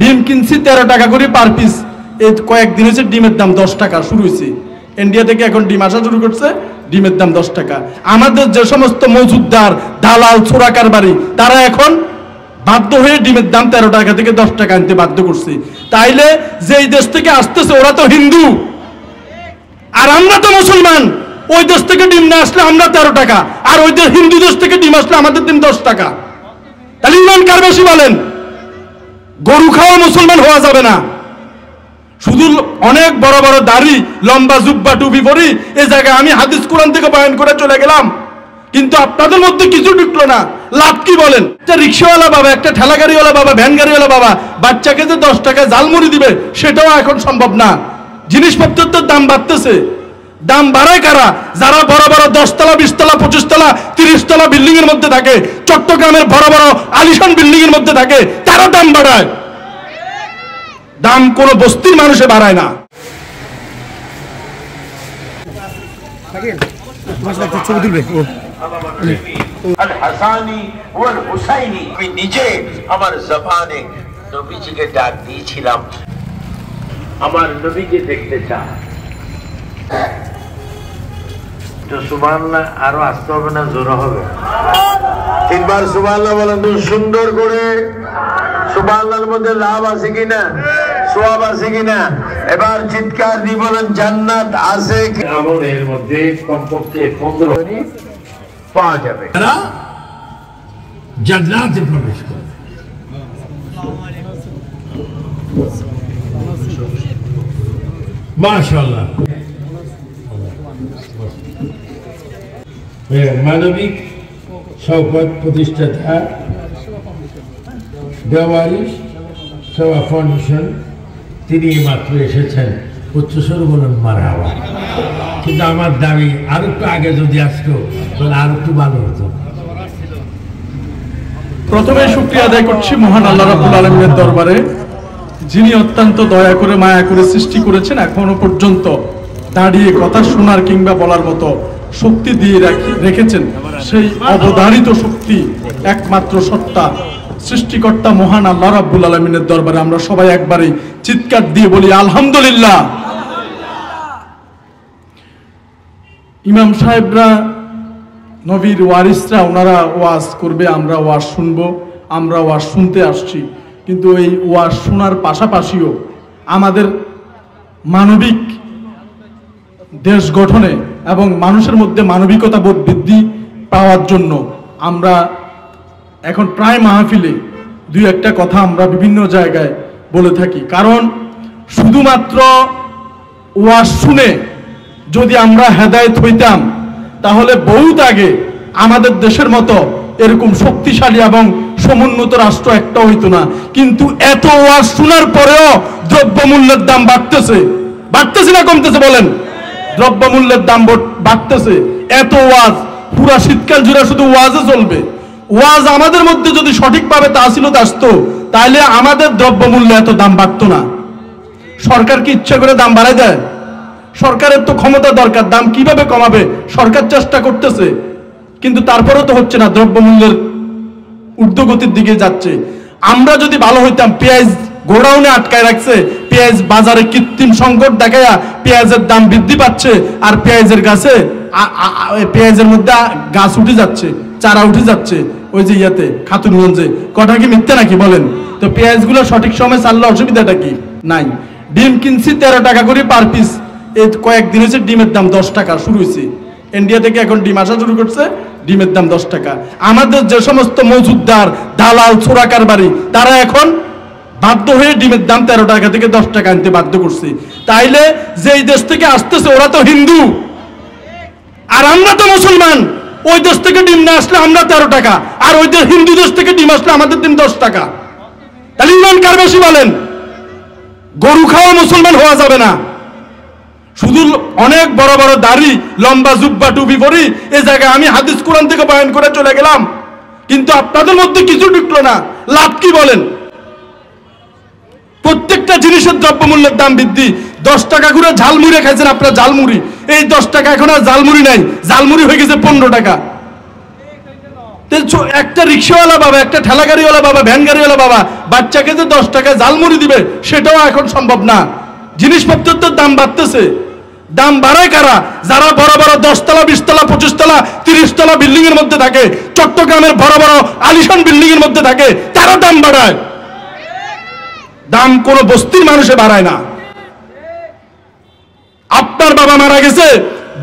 ডিম কিনছি তেরো টাকা করে পার পিস এই কয়েকদিন হয়েছে ডিমের দাম দশ টাকা, শুরু হয়েছে। ইন্ডিয়া থেকে এখন ডিম আসা শুরু করছে, ডিমের দাম দশ টাকা। আমাদের যে সমস্ত মজুদদার, দালাল, চোরাকার বাড়ি, তারা এখন বাধ্য হয়ে ডিমের দাম তেরো টাকা থেকে দশ টাকা আনতে বাধ্য করছে। তাইলে যেই দেশ থেকে আসতেছে, ওরা তো হিন্দু। আর আমরা তো মুসলমান। ওই দেশ থেকে ডিম না আসলে আমরা তেরো টাকা। আর ওই দেশ হিন্দু দেশ থেকে ডিম আসলে আমাদের দিন দশ টাকা। তাহলে ইমান কার বেশি বলেন? গরু খাওয়া মুসলমান হওয়া যাবে না। শুধু অনেক বড় বড় দাড়ি, লম্বা জুব্বা, টুপি পরি এই জায়গায় আমি হাদিস কোরআন থেকে বয়ান করে চলে গেলাম। কিন্তু আপনাদের মধ্যে কিছু ঢুকলো না। লাভ কি বলেন? রিক্সাওয়ালা বাবা, একটা ঠেলা গাড়িওয়ালা বাবা ভ্যান গাড়িওয়ালা বাবা, বাচ্চাকে যে দশ টাকায় জালমুড়ি দিবে, সেটাও এখন সম্ভব না। জিনিসপত্রের তো দাম বাড়তেছে। দাম বাড়ায় কারা? যারা বড় বড় দশতলা, বিশতলা, পঁচিশতলা, তিরিশতলা বিল্ডিং এর মধ্যে থাকে, চট্টগ্রামের বড় বড় আলিশান বিল্ডিং এর মধ্যে থাকে তারা দাম বাড়ায়। দাম কোনো বস্তির মানুষে বাড়ায় না। ছবি তুলবে ও আল হাসানি ওয়াল হুসাইনি। আমি নিজে আমার জবানে নবীজিকে ডাক দিয়েছিলাম। আমার নবীকে দেখতে চায় তো সুবহানাল্লাহ আরও আসতে হবে না? জোর হবে। তিনবার সুবহানাল্লাহ বলেন তো সুন্দর করে সুবহানাল্লাহর মধ্যে লাভ আছে কিনা? সোয়াব আছে কিনা? এবার চিৎকার দিয়ে বলেন জান্নাত আছে কি? আমলের মধ্যে কমপক্ষে পনেরো পাওয়া যাবে। তারা জান্নাতে প্রবেশ করে। মাশাআল্লাহ। মানবিক শওকত প্রতিষ্ঠাতা দেওয়ারিশ, সেবা ফাউন্ডেশন তিনি মাত্র এসেছেন। উচ্চস্বর বলুন মারা কিন্তু আমার দাবি, আর একটু আগে যদি আসতো তাহলে আর একটু ভালো হতো। প্রথমে শুক্রিয়া আদায় করছি মহান আল্লাহ রাব্বুল আলমিনের দরবারে, যিনি অত্যন্ত দয়া করে, মায়া করে সৃষ্টি করেছেন, এখনও পর্যন্ত দাঁড়িয়ে কথা শোনার কিংবা বলার মতো শক্তি দিয়ে রেখেছেন। সেই অবধারিত শক্তি একমাত্র সত্তা। সৃষ্টিকর্তা মহান আল্লাহ রাব্বুল আলমিনের দরবারে আমরা সবাই একবারে চিৎকার দিয়ে বলি, আলহামদুলিল্লাহ। ইমাম সাহেবরা, নবীর ওয়ারিসরা, ওনারা ওয়াজ করবে, আমরা ওয়াজ শুনব, আমরা ওয়াজ শুনতে আসছি। কিন্তু এই ওয়াজ শোনার পাশাপাশিও আমাদের মানবিক দেশ গঠনে এবং মানুষের মধ্যে মানবিকতা বোধ বৃদ্ধি পাওয়ার জন্য আমরা এখন প্রায় মাহফিলে দুই একটা কথা আমরা বিভিন্ন জায়গায় বলে থাকি। কারণ শুধুমাত্র ওয়াজ শুনে যদি আমরা হেদায়েত হইতাম, তাহলে বহুত আগে আমাদের দেশের মতো এরকম শক্তিশালী এবং সমুন্নত রাষ্ট্র একটা হইতো না। কিন্তু এত ওয়াজ শোনার পরেও দ্রব্যমূল্যের দাম বাড়তেছে। বাড়তেছে না কমতেছে বলেন? দ্রব্যমূল্যের দাম বাড়তেছে। এত ওয়াজ, পুরা শীতকাল জুড়ে শুধু ওয়াজে চলবে। ওয়াজ আমাদের মধ্যে যদি সঠিকভাবে তাসিলত আসতো, তাহলে আমাদের দ্রব্যমূল্য এত দাম বাড়তো না। সরকার কি ইচ্ছা করে দাম বাড়ায় দেয়? সরকারের তো ক্ষমতা দরকার, দাম কীভাবে কমাবে? সরকার চেষ্টা করতেছে, কিন্তু তারপরেও তো হচ্ছে না, দ্রব্যমূল্যের ঊর্ধ্বগতির দিকে যাচ্ছে। আমরা যদি ভালো হইতাম, পেঁয়াজ গোডাউনে আটকায় রাখছে, পেঁয়াজ বাজারে কৃত্রিম সংকট দেখায়া পেঁয়াজের দাম বৃদ্ধি পাচ্ছে, আর পেঁয়াজের গাছে পেঁয়াজের মধ্যে গাছ উঠে যাচ্ছে, চারা উঠে যাচ্ছে। ওই যে ইয়াতে, খাতুনগঞ্জে। কটা কি মিথ্যে নাকি বলেন? তো পেঁয়াজগুলো সঠিক সময় চাললে অসুবিধাটা কি? নাই। ডিম কিনছি তেরো টাকা করে পার পিস এই কয়েকদিন হয়েছে ডিমের দাম দশ টাকা, শুরু হয়েছে। ইন্ডিয়া থেকে এখন ডিম আসা শুরু করছে, ডিমের দাম দশ টাকা। আমাদের যে সমস্ত মজুদদার দালাল চোরাকার বাড়ি তারা এখন বাধ্য হয়ে ডিমের দাম তেরো টাকা থেকে দশ টাকা আনতে বাধ্য করছে। তাইলে যেই দেশ থেকে আসতেছে, ওরা তো হিন্দু। আর আমরা তো মুসলমান। ওই দেশ থেকে ডিম না আসলে আমরা তেরো টাকা, আর ওই দেশ হিন্দু দেশ থেকে ডিম আসলে আমাদের দিন দশ টাকা। তাহলে ইমান কার বেশি বলেন? গরু খাওয়া মুসলমান হওয়া যাবে না। শুধু অনেক বড় বড় দাড়ি, লম্বা জুব্বা, টুপি পরি, এ জায়গায় আমি হাদিস কোরআন থেকে বয়ান করে চলে গেলাম। কিন্তু আপনাদের মধ্যে কিছু ঢুকলো না। লাভ কি বলেন? প্রত্যেকটা জিনিসের দ্রব্যমূল্যের দাম বৃদ্ধি। দশ টাকা করে ঝালমুড়ি খাইছেন আপনার, ঝালমুড়ি। এই দশ টাকা এখন আর ঝালমুড়ি নাই। ঝালমুড়ি হয়ে গেছে পনেরো টাকা। একটা রিক্সাওয়ালা বাবা, একটা ঠেলা গাড়িওয়ালা বাবা ভ্যান গাড়িওয়ালা বাবা, বাচ্চাকে যে দশ টাকা জালমুড়ি দিবে, সেটাও এখন সম্ভব না। জিনিসপত্রের তো দাম বাড়তেছে। দাম বাড়ায় কারা? যারা বড় বড় দশতলা, বিশতলা, পঁচিশতলা, তিরিশতলা বিল্ডিং এর মধ্যে থাকে, চট্টগ্রামের বড় বড় আলিশান বিল্ডিং এর মধ্যে থাকে, তারা দাম বাড়ায়। দাম কোনো বস্তির মানুষে বাড়ায় না। আপনার বাবা মারা গেছে,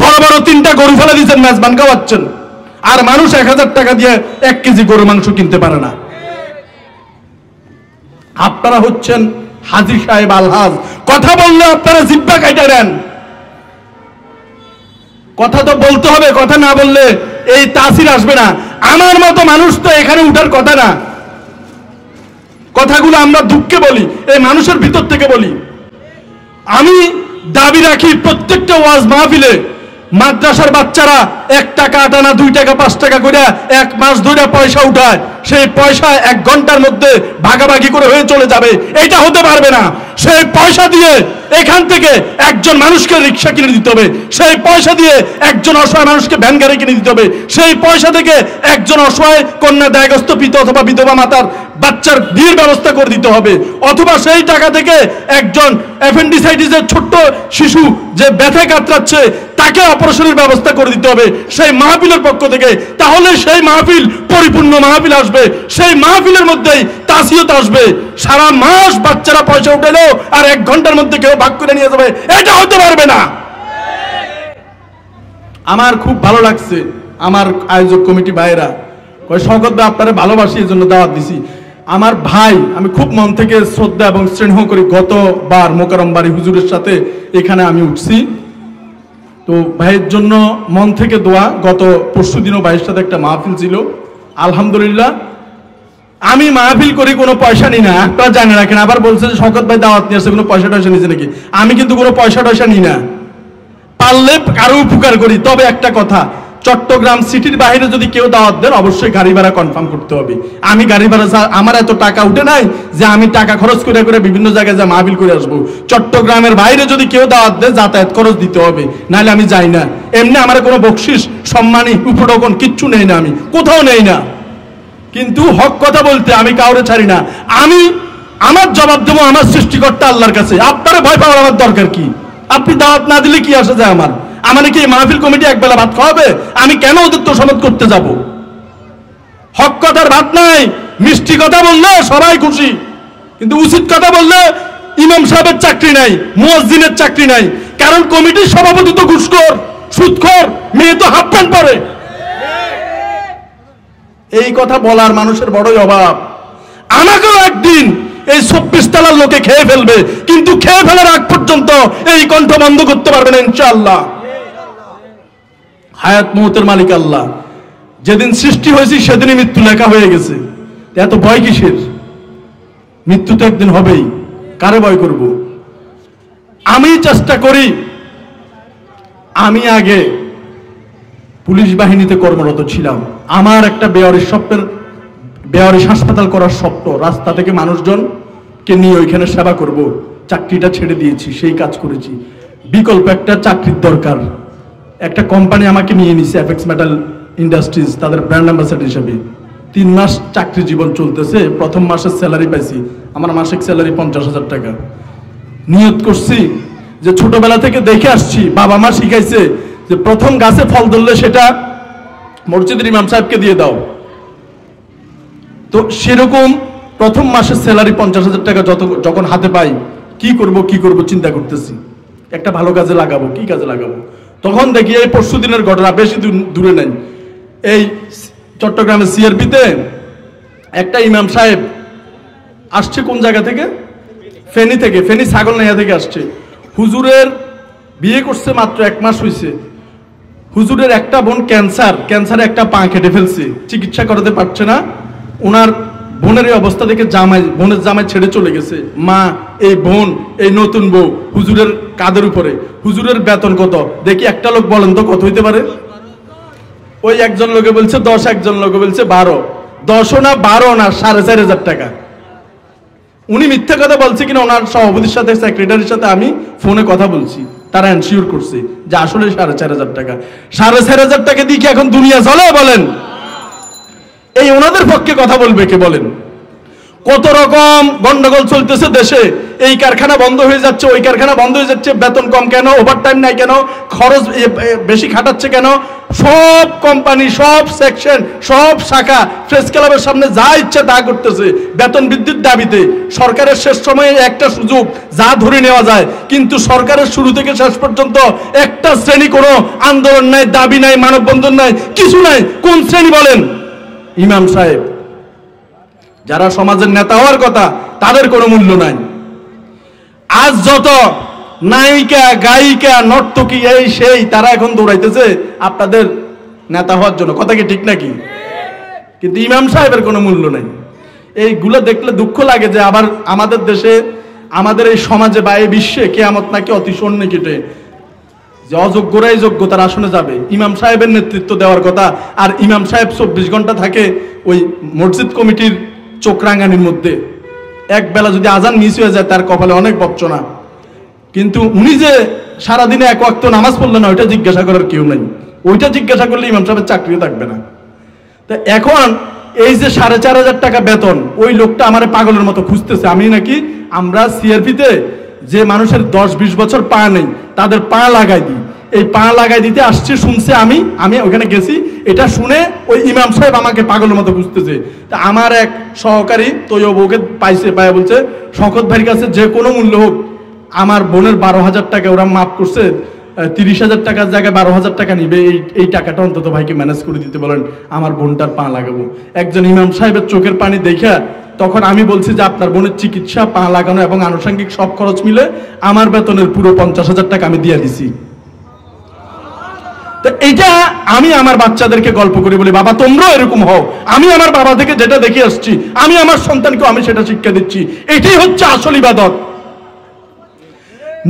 বড় বড় তিনটা গরু ফেলে দিচ্ছেন মেজবান খাওয়াচ্ছেন। আর মানুষ এক হাজার টাকা দিয়ে এক কেজি গরু মাংস কিনতে পারে না। আপনারা হচ্ছেন হাজি সাহেব আলহাজ। কথা বললে আপনারা জিব্বা কাইটা নেন কথা তো বলতে হবে, কথা না বললে এই তাসির আসবে না। আমার মতো মানুষ তো এখানে উঠার কথা না। কথাগুলো আমরা দুঃখে বলি, এই মানুষের ভিতর থেকে বলি। আমি দাবি রাখি প্রত্যেকটা ওয়াজ মাহফিলে মাদ্রাসার বাচ্চারা এক টাকা আটানা দুই টাকা, পাঁচ টাকা করে এক মাস ধরে পয়সা উঠায়। সেই পয়সা এক ঘণ্টার মধ্যে ভাগাভাগি করে হয়ে চলে যাবে। এটা হতে পারবে না। সেই পয়সা দিয়ে এখান থেকে একজন মানুষকে রিক্সা কিনে দিতে হবে। সেই পয়সা দিয়ে একজন অসহায় মানুষকে ভ্যান গাড়ি কিনে দিতে হবে। সেই পয়সা থেকে একজন অসহায় কন্যা, দায়গ্রস্ত পিতা অথবা বিধবা মাতার বাচ্চার বিয়ের ব্যবস্থা করে দিতে হবে। অথবা সেই টাকা থেকে একজন অ্যাপেন্ডিসাইটিসের ছোট্ট শিশু যে ব্যথায় কাতরাচ্ছে তাকে অপারেশনের ব্যবস্থা করে দিতে হবে সেই মাহফিলের পক্ষ থেকে। তাহলে সেই মাহফিল পরিপূর্ণ মাহফিল আসবে। সেই মাহফিলের মধ্যেই তাসিয়ত আসবে। সারা মাস বাচ্চারা পয়সা উঠেলো আর এক ঘণ্টার মধ্যে কেউ ভাগ করে নিয়ে যাবে। এটা হতে পারবে না। আমার খুব ভালো লাগছে আমার আয়োজক কমিটি ভাইরা কয় শকত ভাই, আপনারা ভালোবাসি এই জন্য দাওয়াত দিছি। আমার ভাই, আমি খুব মন থেকে শ্রদ্ধা এবং স্নেহ করি গতবার মোকারম বাড়ি হুজুরের সাথে এখানে আমি উঠছি। তো ভাইয়ের জন্য মন থেকে দোয়া। গত পরশু দিনও ভাইয়ের সাথে একটা মাহফিল ছিল। আলহামদুলিল্লাহ। আমি মাহফিল করি, কোনো পয়সা নিই না। আপনারা জানে রাখেন, আবার বলছে যে শকত ভাই দাওয়াত নিয়ে আসছে, কোনো পয়সা টয়সা নিয়েছে নাকি? আমি কিন্তু কোনো পয়সা টয়সা নিই না। পারলে কারও উপকার করি, তবে একটা কথা চট্টগ্রাম সিটির বাইরে যদি কেউ দাওয়াত দেন, অবশ্যই গাড়ি ভাড়া কনফার্ম করতে হবে। আমি গাড়ি ভাড়া আমার এত টাকা উঠে নাই যে আমি টাকা খরচ করে করে বিভিন্ন জায়গায় যা মাহবিল করে আসব। চট্টগ্রামের বাইরে যদি কেউ দাওয়াত দেয়, যাতায়াত খরচ দিতে হবে, নাহলে আমি যাই না। এমনি আমার কোনো বকশিস, সম্মানী উপটকন কিচ্ছু নেই না আমি, কোথাও নেই না। কিন্তু হক কথা বলতে আমি কাউরে ছাড়ি না। আমি আমার জবাব দেবো আমার সৃষ্টিকর্তা আল্লাহর কাছে। আপনারা ভয় পাওয়ার আমার দরকার কি? আপনি দাওয়াত না দিলে কি আসে যায় আমার? আমার কি মাহফিল কমিটি একবেলা ভাত খাওয়াবে? আমি কেন ওদের তো সনদ করতে যাব? হক কথার ভাত নাই, মিষ্টি কথা বললে সবাই খুশি, কিন্তু উচিত কথা বললে ইমাম সাহেবের চাকরি নাই, মুয়াজ্জিনের চাকরি নাই, কারণ কমিটির সভাপতি তো ঘুষখোর, সুদখোর, মেয়ে তো হাফ প্যান্ট পরে। এই কথা বলার মানুষের বড়ই অভাব। আমাকেও একদিন এই চব্বিশ তলার লোকে খেয়ে ফেলবে, কিন্তু খেয়ে ফেলার আগ পর্যন্ত এই কণ্ঠ বন্ধ করতে পারবে না, ইনশাআল্লাহ। হায়াত মুহূর্তের মালিক আল্লাহ। যেদিন সৃষ্টি হয়েছে, সেদিনই মৃত্যু লেখা হয়ে গেছে। এত ভয় কিসের? মৃত্যু তো একদিন হবেই। কারে ভয় করব? আমি চেষ্টা করি, আমি আগে পুলিশ বাহিনীতে কর্মরত ছিলাম। আমার একটা বেয়ারিশ স্বপ্নের, বেয়ারিশ হাসপাতাল করার স্বপ্ন। রাস্তা থেকে মানুষজনকে নিয়ে ওইখানে সেবা করব। চাকরিটা ছেড়ে দিয়েছি, সেই কাজ করেছি। বিকল্প একটা চাকরির দরকার। একটা কোম্পানি আমাকে নিয়ে নিছে এফেক্স মেটাল ইন্ডাস্ট্রিজ তাদের ব্র্যান্ড অ্যাম্বাসাডার হিসেবে। তিন মাস চাকরি জীবন চলতেছে, প্রথম মাসের স্যালারি পাইছি, আমার মাসিক স্যালারি পঞ্চাশ হাজার টাকা। নিয়ত করছি, যে ছোটবেলা থেকে দেখে আসছি, বাবা মা শিখাইছে যে প্রথম গাছে ফল ধরলে সেটা মসজিদের ইমাম সাহেবকে দিয়ে দাও। তো সেরকম প্রথম মাসের স্যালারি পঞ্চাশ হাজার টাকা যত, যখন হাতে পাই, কি করব কি করব, চিন্তা করতেছি। একটা ভালো কাজে লাগাবো, কি কাজে লাগাবো? তখন দেখি এই পরশু দিনের ঘটনা, বেশি দূর- নাই। এই চট্টগ্রামের সিআরপিতে একটা ইমাম সাহেব আসছে কোন জায়গা থেকে? ফেনী থেকে, ফেনী ছাগল নাইয়া থেকে আসছে। হুজুরের বিয়ে করছে মাত্র এক মাস হয়েছে হুজুরের একটা বোন ক্যান্সার, ক্যান্সারে একটা পা কেটে ফেলছে। চিকিৎসা করাতে পারছে না। ওনার বোনের এই অবস্থা দেখে জামাই বোনের জামাই ছেড়ে চলে গেছে। মা এই বোন, এই নতুন বউ, হুজুরের কাদের উপরে? হুজুরের বেতন কত? দেখি একটা লোক বলেন তো কত হইতে পারে? ওই একজন লোকে বলছে দশ, একজন লোকে বলছে বারো। দশও না, বারো না, সাড়ে চার হাজার টাকা। উনি মিথ্যা কথা বলছে কিনা ওনার সভাপতির সাথে সেক্রেটারির সাথে আমি ফোনে কথা বলছি। তারা এনশিওর করছে যে আসলে সাড়ে চার হাজার টাকা। সাড়ে চার হাজার টাকা দিয়ে কি এখন দুনিয়া চলে বলেন? এই ওনাদের পক্ষে কথা বলবে কে বলেন? কত রকম গন্ডগোল চলতেছে দেশে? এই কারখানা বন্ধ হয়ে যাচ্ছে, ওই কারখানা বন্ধ হয়ে যাচ্ছে, বেতন কম কেন ওভারটাইম নাই কেন, খরচ বেশি খাটাচ্ছে কেন? সব কোম্পানি সব সেকশন সব শাখা প্রেস ক্লাবের সামনে যা ইচ্ছে তা করতেছে। বেতন বৃদ্ধির দাবিতে সরকারের শেষ সময়ে একটা সুযোগ যা ধরে নেওয়া যায়, কিন্তু সরকারের শুরু থেকে শেষ পর্যন্ত একটা শ্রেণি কোনো আন্দোলন নাই, দাবি নাই, মানববন্ধন নাই, কিছু নাই। কোন শ্রেণি বলেন? ইমাম সাহেব। যারা সমাজের নেতা হওয়ার কথা, তাদের কোনো মূল্য নাই। আজ যত নায়িকা, গায়িকা, নর্তকী, এই সেই, তারা এখন দৌড়াইতেছে আপনাদের নেতা হওয়ার জন্য। কথা কি ঠিক নাকি? কিন্তু ইমাম সাহেবের কোনো মূল্য নাই। এইগুলো দেখলে দুঃখ লাগে যে আবার আমাদের দেশে, আমাদের এই সমাজে বা এই বিশ্বে কেয়ামত নাকি অতি সন্নিকটে। যে অযোগ্যরাই যোগ্যতার আসনে যাবে। ইমাম সাহেবের নেতৃত্ব দেওয়ার কথা, আর ইমাম সাহেব চব্বিশ ঘণ্টা থাকে ওই মসজিদ কমিটির চোখ রাঙানির মধ্যে। এক বেলা যদি আজান মিস হয়ে যায়, তার কপালে অনেক বচ্চনা। কিন্তু উনি যে সারাদিনে এক ওয়াক্ত নামাজ পড়লেন না, ওইটা জিজ্ঞাসা করার কেউ নেই। ওইটা জিজ্ঞাসা করলে ইমাম সাহেবের চাকরিও থাকবে না। তা এখন এই যে সাড়ে চার হাজার টাকা বেতন, ওই লোকটা আমার পাগলের মতো খুঁজতেছে। আমি নাকি, আমরা সিআরপিতে যে মানুষের দশ বিশ বছর পা নেই, তাদের পা লাগাই দিই। এই পা লাগাই দিতে আসছে, শুনছে আমি আমি ওখানে গেছি এটা শুনে ওই ইমাম সাহেব আমাকে পাগলের মতো বুঝতেছে। তা আমার এক সহকারী তৈয় বউকে পাইছে পায় বলছে শকত ভাইয়ের কাছে যে কোনো মূল্য হোক, আমার বোনের বারো হাজার টাকা ওরা মাফ করছে তিরিশ হাজার টাকার জায়গায় বারো হাজার টাকা নিবে, এই এই টাকাটা অন্তত ভাইকে ম্যানেজ করে দিতে বলেন, আমার বোনটার পা লাগাবো। একজন ইমাম সাহেবের চোখের পানি দেখা তখন আমি বলছি যে, আপনার বোনের চিকিৎসা, পা লাগানো এবং আনুষঙ্গিক সব খরচ মিলে আমার বেতনের পুরো পঞ্চাশ হাজার টাকা আমি দিয়ে দিছি। তো এটা আমি আমার বাচ্চাদেরকে গল্প করি, বলি, বাবা, তোমরাও এরকম হও। আমি আমার বাবা থেকে যেটা দেখে আসছি, আমি আমার সন্তানকে আমি সেটা শিক্ষা দিচ্ছি। এটাই হচ্ছে আসল ইবাদত।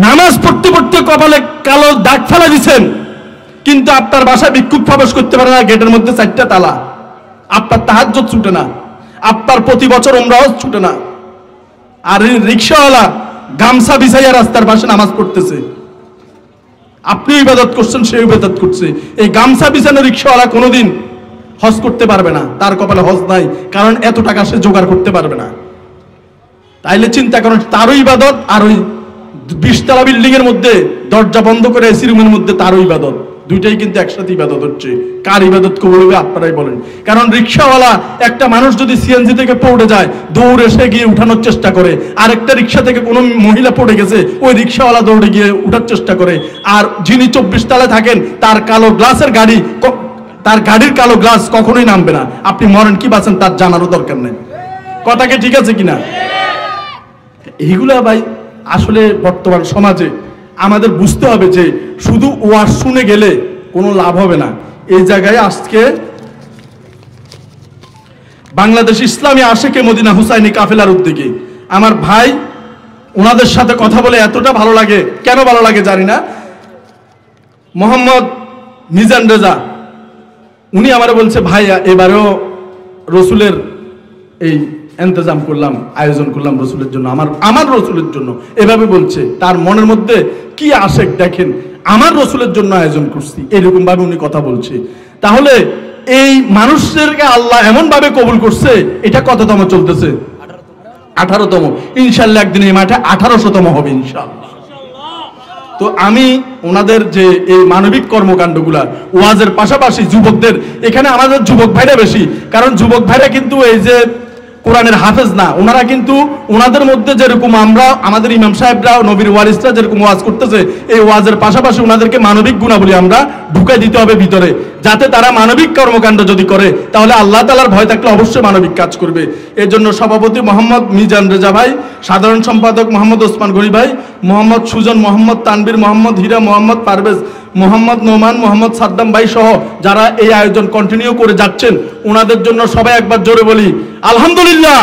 নামাজ পড়তে পড়তে কপালে কালো দাগ ফেলা দিছেন, কিন্তু আপনার বাসায় বিক্ষোভ প্রবেশ করতে পারে না, গেটের মধ্যে চারটা তালা। আপনার তাহাজ্জত ছুটে না, আপনার প্রতি বছর ওমরাও ছুটে না। আর রিক্সাওয়ালা গামছা বিছাইয়া রাস্তার পাশে নামাজ পড়তেছে। আপনি ইবাদত করছেন, সে ইবাদত করছে। এই গামছা বিছানো রিক্সাওয়ালা কোনোদিন হজ করতে পারবে না। তার কপালে হজ নাই, কারণ এত টাকা সে জোগাড় করতে পারবে না। তাইলে চিন্তা করেন, তারও ইবাদত আর ওই বিশতলা বিল্ডিং এর মধ্যে দরজা বন্ধ করে এসি রুমের মধ্যে তারও ইবাদত। দুইটাই কিন্তু একসাথে ইবাদত হচ্ছে। কার ইবাদত কবুল হবে আপনারাই বলেন। কারণ রিক্সাওয়ালা একটা মানুষ যদি সিএনজি থেকে পড়ে যায়, দৌড়ে এসে গিয়ে উঠানোর চেষ্টা করে। আরেকটা রিক্সা থেকে কোনো মহিলা পড়ে গেছে, ওই রিক্সাওয়ালা দৌড়ে গিয়ে উঠার চেষ্টা করে। আর যিনি চব্বিশ তলায় থাকেন, তার কালো গ্লাসের গাড়ি তার গাড়ির কালো গ্লাস কখনোই নামবে না। আপনি মরেন, কি বাঁচেন তার জানারও দরকার নেই। কথা কি ঠিক আছে কিনা? এইগুলা ভাই, আসলে বর্তমান সমাজে আমাদের বুঝতে হবে যে শুধু ওয়াজ শুনে গেলে কোনো লাভ হবে না। এই জায়গায় আজকে বাংলাদেশ ইসলামী আশেকে মদিনা হুসাইনি কাফেলার উদ্যোগে। আমার ভাই ওনাদের সাথে কথা বলে এতটা ভালো লাগে, কেন ভালো লাগে জানি না। মোহাম্মদ মিজান রেজা, উনি আমারে বলছে, ভাইয়া, এবারেও রসুলের এই এন্তজাম করলাম, আয়োজন করলাম রসুলের জন্য, আমার আমার রসুলের জন্য। এভাবে বলছে, তার মনের মধ্যে কি আসে দেখেন, আমার রসুলের জন্য আয়োজন করছি। এরকম ভাবে উনি কথা বলছে। তাহলে এই মানুষদেরকে আল্লাহ এমন ভাবে কবুল করছে, এটা কততম চলতেছে? আঠারোতম। ইনশাল্লাহ একদিন এই মাঠে আঠারোশতম হবে ইনশাল্লাহ তো আমি ওনাদের যে এই মানবিক কর্মকাণ্ডগুলা, ওয়াজের পাশাপাশি যুবকদের, এখানে আমাদের যুবক ভাইরা বেশি, কারণ যুবক ভাইরা কিন্তু এই যে কোরআনের হাফেজ না। ওনারা কিন্তু ওনাদের মধ্যে যেরকম আমরা, আমাদের ইমাম সাহেবরা, নবীর ওয়ারিসরা যেরকম ওয়াজ করতেছে, এই ওয়াজের পাশাপাশি ওনাদেরকে মানবিক গুণাবলী আমরা ঢুকাই দিতে হবে ভিতরে, যাতে তারা মানবিক কর্মকাণ্ড যদি করে, তাহলে আল্লাহ তালার ভয় থাকলে অবশ্যই মানবিক কাজ করবে। এর জন্য সভাপতি মোহাম্মদ মিজান রেজা ভাই, সাধারণ সম্পাদক মোহাম্মদ ওসমান গরি ভাই, মোহাম্মদ সুজন মোহাম্মদ তানবীর মোহাম্মদ, হীরা মোহাম্মদ পারভেজ মোহাম্মদ নোমান, মোহাম্মদ সাদ্দাম ভাই সহ যারা এই আয়োজন কন্টিনিউ করে যাচ্ছেন ওনাদের জন্য সবাই একবার জোরে বলি, আলহামদুলিল্লাহ।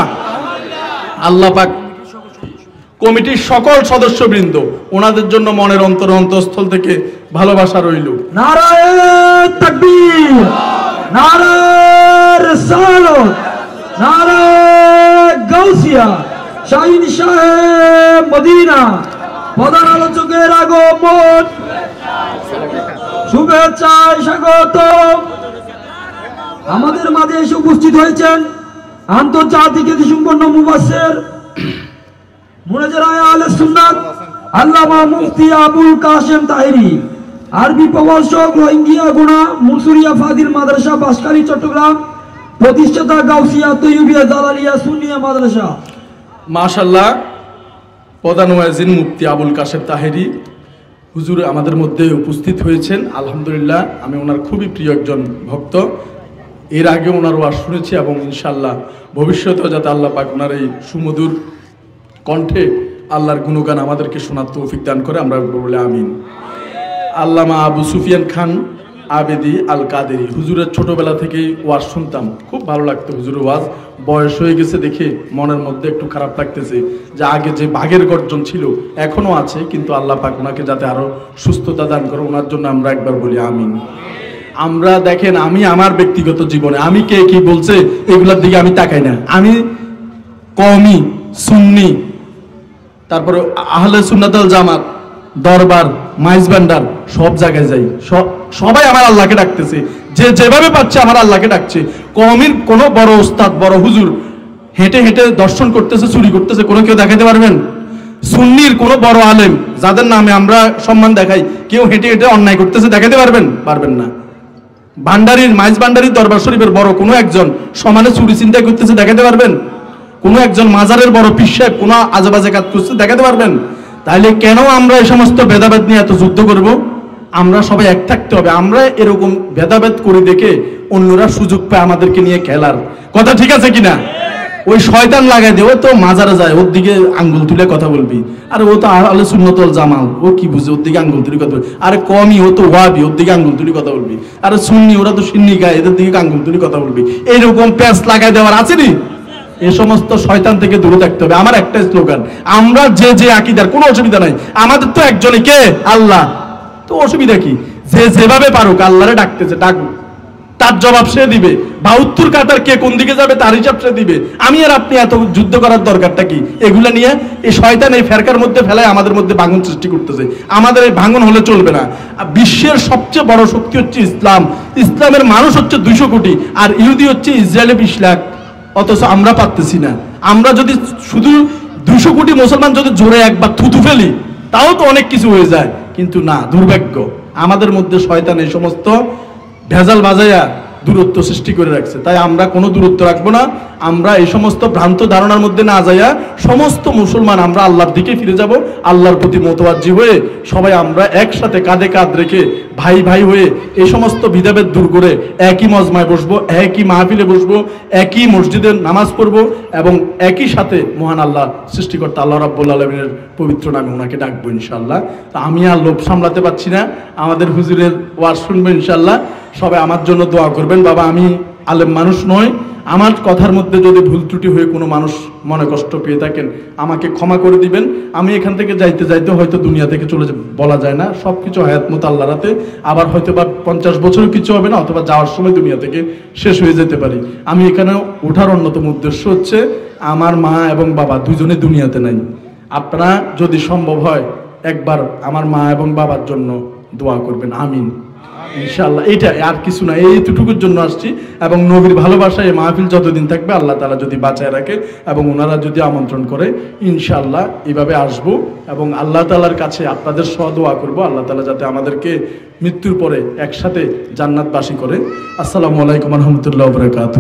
আল্লাহ পাক কমিটির সকল সদস্যবৃন্দ ওনাদের জন্য মনের অন্তর অন্তঃস্থল থেকে ভালোবাসা রইল। মদিনা, প্রধান আলোচকের আগমন। আমাদের মাঝে এসে উপস্থিত হয়েছেন আন্তর্জাতিক সম্পন্ন মুবাসের মুফতি আবুল আরবি রোহিঙ্গিয়া মুনসুরিয়া ফাদিল মাদ্রাসা বাসকালী চট্টগ্রাম, প্রতিষ্ঠাতা গাউসিয়া তৈয়বিয়া জালালিয়া, সুন্নিয়া মাদ্রাসা। মাশাল্লাহ প্রধান মুফতি আবুল কাশেম তাহেরি হুজুর আমাদের মধ্যে উপস্থিত হয়েছেন। আলহামদুলিল্লাহ, আমি ওনার খুবই প্রিয় একজন ভক্ত। এর আগে ওনার ওয়াজ শুনেছি এবং ইনশাল্লাহ ভবিষ্যতেও যাতে আল্লাহ পাক ওনার এই সুমধুর কণ্ঠে আল্লাহর গুণগান আমাদেরকে শোনার তৌফিক দান করে, আমরা বলে আমিন। আল্লামা আবু সুফিয়ান খান আবেদি আল কাদেরি হুজুরের ছোটবেলা থেকেই ওয়াজ শুনতাম। খুব ভালো লাগতো হুজুরের ওয়াজ। বয়স হয়ে গেছে দেখে মনের মধ্যে একটু খারাপ লাগতেছে যে আগে যে বাঘের গর্জন ছিল, এখনও আছে, কিন্তু আল্লাহ পাক ওনাকে যাতে আরও সুস্থতা দান করে ওনার জন্য আমরা একবার বলি আমিন। আমরা দেখেন, আমি আমার ব্যক্তিগত জীবনে, আমি কে কি বলছে, এগুলোর দিকে আমি তাকাই না। আমি কমি সুন্নি, তারপরে আহলে সুন্নাতাল জামাত দরবার, মাইজ ভান্ডার, সব জায়গায় যাই। সবাই আমার আল্লাহকে ডাকতেছে। যে যেভাবে পাচ্ছে আমার আল্লাহকে ডাকছে। কমির কোনো বড় ওস্তাদ, বড় হুজুর হেঁটে হেঁটে দর্শন করতেছে, চুরি করতেছে, কোনো কেউ দেখাতে পারবেন? সুন্নির কোনো বড় আলেম, যাদের নামে আমরা সম্মান দেখাই, কেউ হেঁটে হেঁটে অন্যায় করতেছে দেখাতে পারবেন? পারবেন না। ভান্ডারির, মাইজ ভান্ডারির দরবার শরীফের বড় কোনো একজন সমানে চুরি চিন্তা করতেছে দেখাতে পারবেন? কোনো একজন মাজারের বড় পীর সাহেব, কোনো আজেবাজে কাজ করছে দেখাতে পারবেন? তাহলে কেন আমরা এই সমস্ত ভেদাভেদ নিয়ে এত যুদ্ধ করব? আমরা সবাই এক থাকতে হবে। আমরা এরকম ভেদাভেদ করে দেখে অন্যরা সুযোগ পায় আমাদেরকে নিয়ে খেলার। কথা ঠিক আছে কিনা? ওই শয়তান লাগাই ও তো মাজারে যায়, ওর দিকে আঙ্গুল তুলে কথা বলবি। আরে ও তো আলে সুন্নতল জামাল, ও কি বুঝে? ওর দিকে আঙ্গুল তুলে কথা বলবি। আরে কমই, ও তো ওয়াবি, ওর দিকে আঙ্গুল তুলে কথা বলবি। আরে সুন্নি, ওরা তো সিন্নি গায়ে, এদের দিকে আঙ্গুল তুলে কথা বলবি। এইরকম প্যাঁচ লাগাই দেওয়ার আছে নি? এ সমস্ত শয়তান থেকে দূরে থাকতে হবে। আমার একটাই স্লোগান, আমরা যে যে আকিদার, কোনো অসুবিধা নাই। আমাদের তো একজনই কে? আল্লাহ। তো অসুবিধা কি? যে যেভাবে পারুক, আল্লাহরে ডাকতেছে, ডাকুক। তার জবাব সে দিবে। বা উত্তর কাতার কে কোন দিকে যাবে, তার হিসাব সে দিবে। আমি আর আপনি এত যুদ্ধ করার দরকারটা কি? এগুলা নিয়ে এই শয়তান এই ফেরকার মধ্যে ফেলায় আমাদের মধ্যে ভাঙন সৃষ্টি করতেছে। আমাদের এই ভাঙন হলে চলবে না। বিশ্বের সবচেয়ে বড় শক্তি হচ্ছে ইসলাম। ইসলামের মানুষ হচ্ছে দুইশো কোটি, আর ইহুদি হচ্ছে ইসরায়েলে বিশ লাখ। অথচ আমরা পারতেছি না। আমরা যদি শুধু দুশো কোটি মুসলমান যদি জোরে একবার থুতু ফেলি, তাও তো অনেক কিছু হয়ে যায়। কিন্তু না, দুর্ভাগ্য। আমাদের মধ্যে শয়তান এই সমস্ত ভেজাল বাজাইয়া দূরত্ব সৃষ্টি করে রাখছে। তাই আমরা কোনো দূরত্ব রাখব না। আমরা এই সমস্ত ভ্রান্ত ধারণার মধ্যে না যাইয়া সমস্ত মুসলমান আমরা আল্লাহর দিকে ফিরে যাব, আল্লাহর প্রতি মতবাজি হয়ে সবাই আমরা একসাথে কাঁধে কাঁধ রেখে ভাই ভাই হয়ে এই সমস্ত বিধাবেদ দূর করে একই মজমায় বসবো, একই মাহফিলে বসবো, একই মসজিদে নামাজ পড়ব এবং একই সাথে মহান আল্লাহ, সৃষ্টিকর্তা আল্লাহ রাব্বুল আলমিনের পবিত্র নামে ওনাকে ডাকবো ইনশাল্লাহ তা আমি আর লোভ সামলাতে পারছি না, আমাদের হুজুরের ওয়াজ শুনব ইনশাল্লাহ সবাই আমার জন্য দোয়া করবেন। বাবা, আমি আলেম মানুষ নয়। আমার কথার মধ্যে যদি ভুল ত্রুটি হয়ে কোনো মানুষ মনে কষ্ট পেয়ে থাকেন, আমাকে ক্ষমা করে দিবেন। আমি এখান থেকে যাইতে যাইতে হয়তো দুনিয়া থেকে চলে বলা যায় না। সব কিছু হায়াত মতো আল্লাহ রাতে আবার হয়তো বা পঞ্চাশ বছরও কিছু হবে না, অথবা যাওয়ার সময় দুনিয়া থেকে শেষ হয়ে যেতে পারি। আমি এখানে ওঠার অন্যতম উদ্দেশ্য হচ্ছে, আমার মা এবং বাবা দুজনে দুনিয়াতে নাই। আপনারা যদি সম্ভব হয়, একবার আমার মা এবং বাবার জন্য দোয়া করবেন। আমিন। ইনশাআল্লাহ এইটা আর কিছু না, এইটুকুর জন্য আসছি। এবং নবীর ভালোবাসায় এই মাহফিল যতদিন থাকবে, আল্লাহ তালা যদি বাঁচায় রাখে এবং ওনারা যদি আমন্ত্রণ করে ইনশাল্লাহ এভাবে আসব। এবং আল্লাহ তালার কাছে আপনাদের সহ দোয়া করব, আল্লাহ তালা যাতে আমাদেরকে মৃত্যুর পরে একসাথে জান্নাতবাসী করে। আসসালামু আলাইকুম রহমতুল্লাহ বরকাত